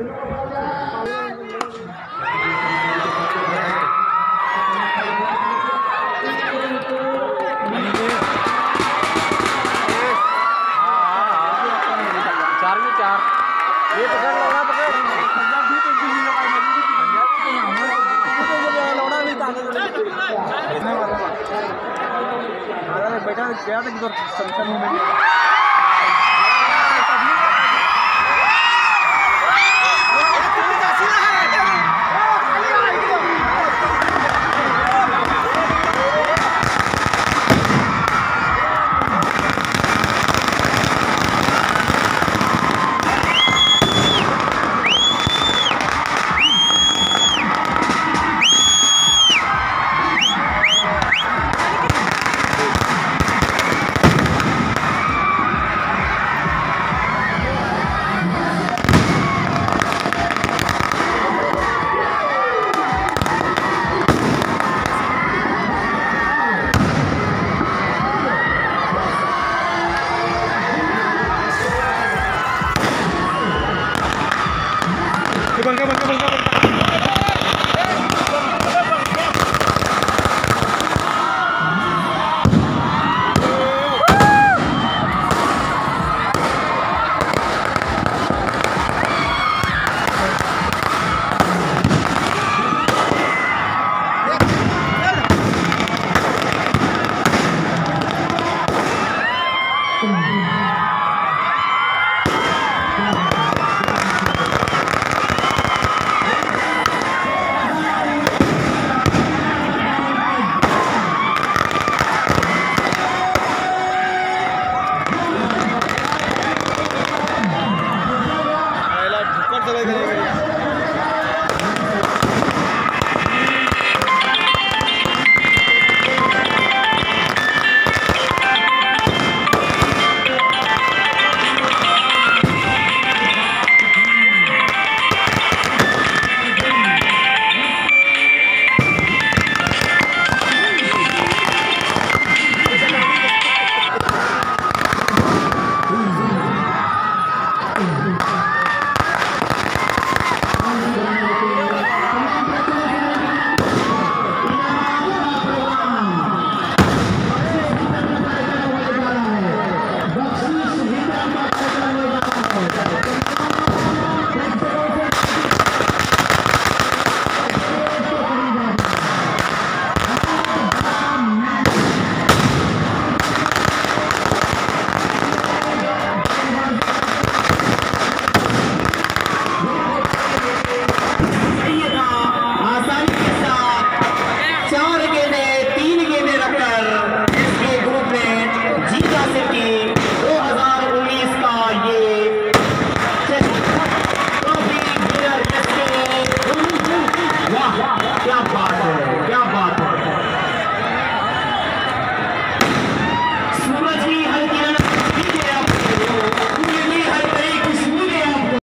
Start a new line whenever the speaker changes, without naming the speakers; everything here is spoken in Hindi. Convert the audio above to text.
चार बेटा गया था किधर फ़ंक्शन में